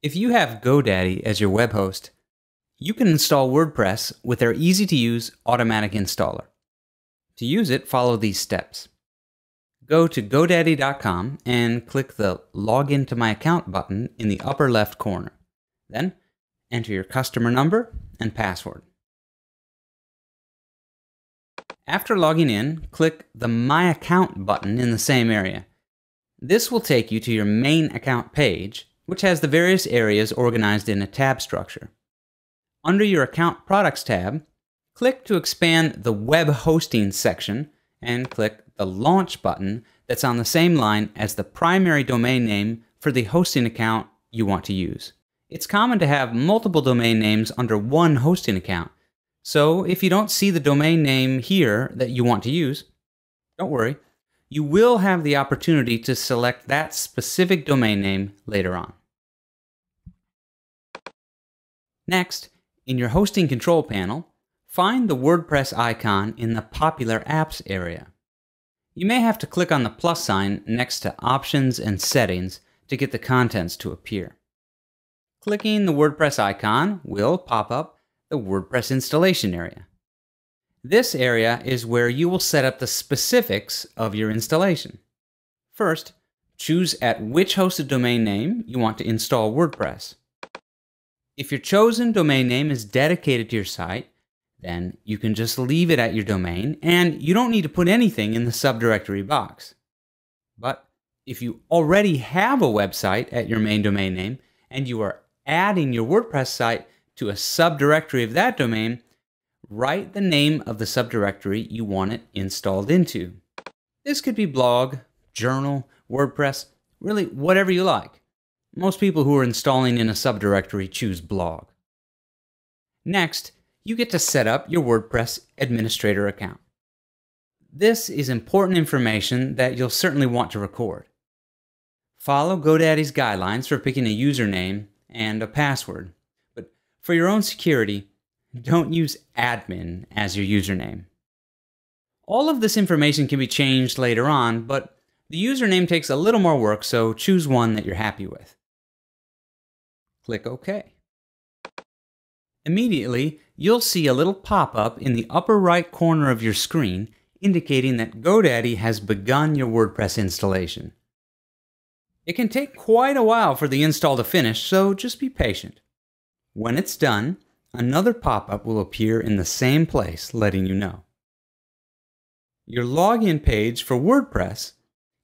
If you have GoDaddy as your web host, you can install WordPress with their easy to use automatic installer. To use it, follow these steps. Go to GoDaddy.com and click the Login to My Account button in the upper left corner. Then, enter your customer number and password. After logging in, click the My Account button in the same area. This will take you to your main account page, which has the various areas organized in a tab structure. Under your Account Products tab, click to expand the Web Hosting section and click the Launch button that's on the same line as the primary domain name for the hosting account you want to use. It's common to have multiple domain names under one hosting account, so if you don't see the domain name here that you want to use, don't worry, you will have the opportunity to select that specific domain name later on. Next, in your hosting control panel, find the WordPress icon in the Popular Apps area. You may have to click on the plus sign next to Options and Settings to get the contents to appear. Clicking the WordPress icon will pop up the WordPress installation area. This area is where you will set up the specifics of your installation. First, choose at which hosted domain name you want to install WordPress. If your chosen domain name is dedicated to your site, then you can just leave it at your domain and you don't need to put anything in the subdirectory box. But if you already have a website at your main domain name and you are adding your WordPress site to a subdirectory of that domain, write the name of the subdirectory you want it installed into. This could be blog, journal, WordPress, really whatever you like. Most people who are installing in a subdirectory choose blog. Next, you get to set up your WordPress administrator account. This is important information that you'll certainly want to record. Follow GoDaddy's guidelines for picking a username and a password, but for your own security, don't use admin as your username. All of this information can be changed later on, but the username takes a little more work, so choose one that you're happy with. Click OK. Immediately, you'll see a little pop-up in the upper right corner of your screen indicating that GoDaddy has begun your WordPress installation. It can take quite a while for the install to finish, so just be patient. When it's done, another pop-up will appear in the same place letting you know. Your login page for WordPress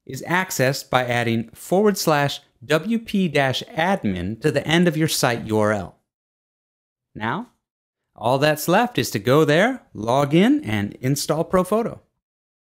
is accessed by adding forward slash wp-admin to the end of your site URL. Now, all that's left is to go there, log in, and install ProPhoto.